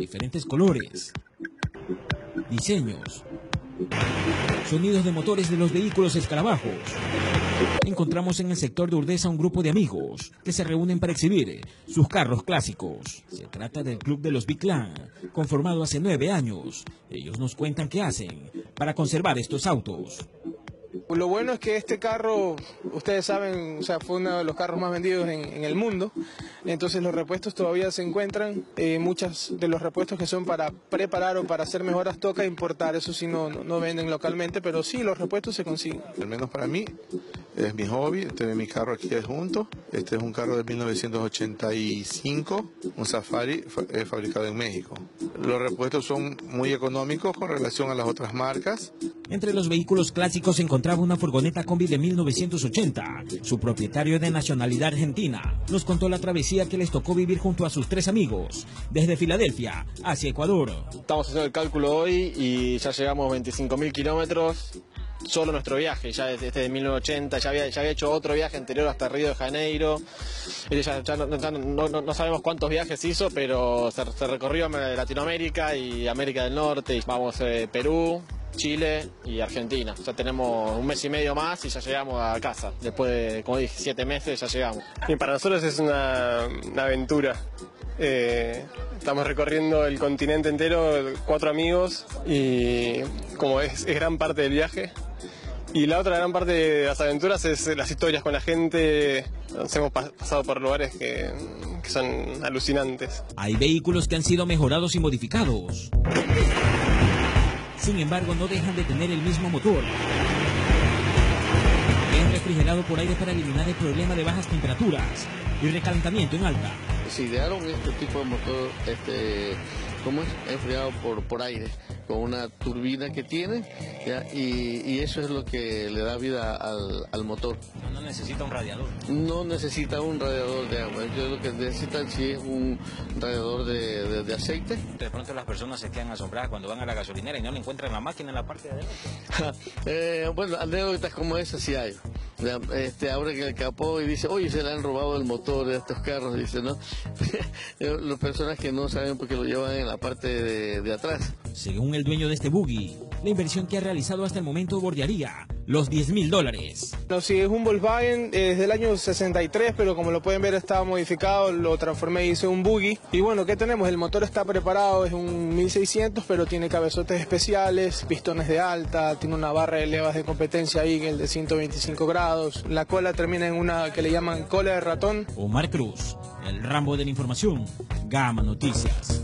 diferentes colores, diseños, sonidos de motores de los vehículos escarabajos. Encontramos en el sector de Urdesa un grupo de amigos que se reúnen para exhibir sus carros clásicos. Se trata del Club de los Big Clan, conformado hace nueve años. Ellos nos cuentan qué hacen para conservar estos autos. Lo bueno es que este carro, ustedes saben, o sea, fue uno de los carros más vendidos en, el mundo, entonces los repuestos todavía se encuentran, eh, muchos de los repuestos que son para preparar o para hacer mejoras toca importar, eso sí no, no, venden localmente, pero sí los repuestos se consiguen. Al menos para mí es mi hobby, este mi carro aquí junto, este es un carro de 1985, un Safari fabricado en México. Los repuestos son muy económicos con relación a las otras marcas. Entre los vehículos clásicos se encontraba una furgoneta combi de 1980. Su propietario de nacionalidad argentina nos contó la travesía que les tocó vivir junto a sus tres amigos, desde Filadelfia hacia Ecuador. Estamos haciendo el cálculo hoy y ya llegamos 25.000 kilómetros solo nuestro viaje, ya desde, de 1980, ya había, ya había hecho otro viaje anterior hasta Río de Janeiro, ya, no, sabemos cuántos viajes hizo, pero se, recorrió Latinoamérica y América del Norte, y vamos eh, Perú, Chile y Argentina. Ya tenemos un mes y medio más y ya llegamos a casa. Después de, como dije, siete meses ya llegamos. Y para nosotros es una, aventura. Eh, estamos recorriendo el continente entero, cuatro amigos, y como es gran parte del viaje, y la otra gran parte de las aventuras es las historias con la gente. Nos hemos pasado por lugares que, son alucinantes. Hay vehículos que han sido mejorados y modificados. Sin embargo, no dejan de tener el mismo motor. Es refrigerado por aire para eliminar el problema de bajas temperaturas y recalentamiento en alta. Se idearon este tipo de motor este, ¿cómo es? Enfriado por, por aire, con una turbina que tiene, Y, eso es lo que le da vida al, motor. No, necesita un radiador. No necesita un radiador de agua, ellos lo que necesitan sí es un radiador de, aceite. De pronto las personas se quedan asombradas cuando van a la gasolinera y no le encuentran la máquina en la parte de adelante. eh, bueno, anécdotas como esa sí hay. Este, abre el capó y dice, oye, se le han robado el motor de estos carros, dice, ¿no? Las personas que no saben porque lo llevan en la parte de, atrás. Según el dueño de este buggy, la inversión que ha realizado hasta el momento bordearía los 10 mil dólares. No, sí, es un Volkswagen desde el año 63, pero como lo pueden ver estaba modificado, lo transformé y hice un buggy. Y bueno, ¿qué tenemos? El motor está preparado, es un 1600, pero tiene cabezotes especiales, pistones de alta, tiene una barra de levas de competencia ahí, el de 125 grados. La cola termina en una que le llaman cola de ratón. Omar Cruz, el Rambo de la Información, Gama Noticias.